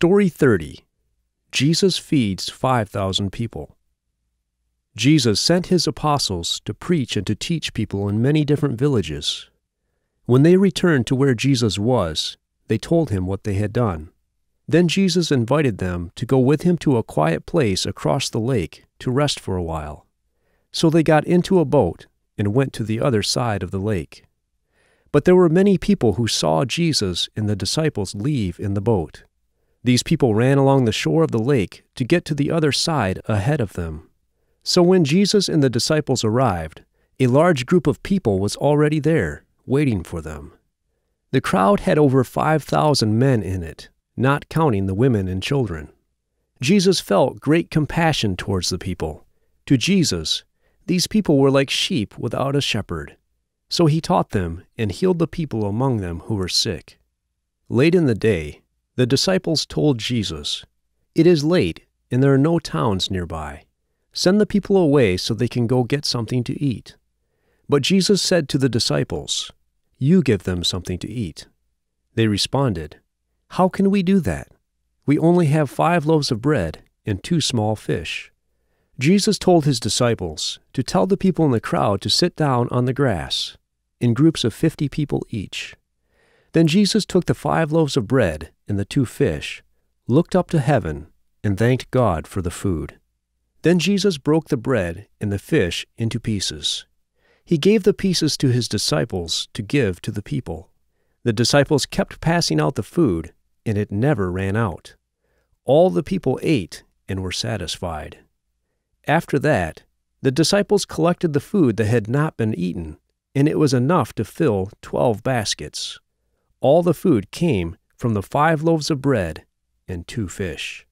Story 30 Jesus feeds 5,000 people. Jesus sent his apostles to preach and to teach people in many different villages. When they returned to where Jesus was, they told him what they had done. Then Jesus invited them to go with him to a quiet place across the lake to rest for a while. So they got into a boat and went to the other side of the lake. But there were many people who saw Jesus and the disciples leave in the boat. These people ran along the shore of the lake to get to the other side ahead of them. So when Jesus and the disciples arrived, a large group of people was already there, waiting for them. The crowd had over 5,000 men in it, not counting the women and children. Jesus felt great compassion towards the people. To Jesus, these people were like sheep without a shepherd. So he taught them and healed the people among them who were sick. Late in the day, the disciples told Jesus, It is late, and there are no towns nearby. Send the people away so they can go get something to eat. But Jesus said to the disciples, You give them something to eat. They responded, How can we do that? We only have five loaves of bread and two small fish. Jesus told his disciples to tell the people in the crowd to sit down on the grass, in groups of fifty people each. Then Jesus took the five loaves of bread and the two fish, looked up to heaven, and thanked God for the food. Then Jesus broke the bread and the fish into pieces. He gave the pieces to his disciples to give to the people. The disciples kept passing out the food, and it never ran out. All the people ate and were satisfied. After that, the disciples collected the food that had not been eaten, and it was enough to fill twelve baskets. All the food came from the five loaves of bread and two fish.